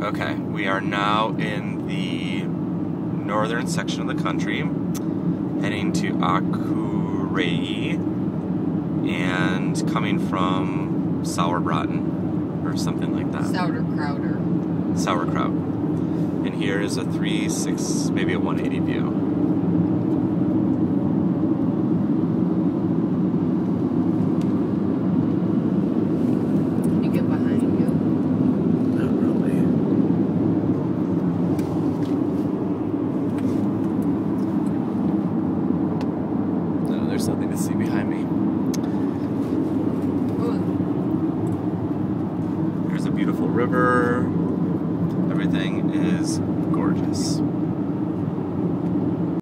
Okay, we are now in the northern section of the country, heading to Akureyri and coming from Sauerbraten or something like that. Sauerkrauter. Sauerkraut. And here is a 3, 6, maybe a 180 view. There's nothing to see behind me. There's a beautiful river. Everything is.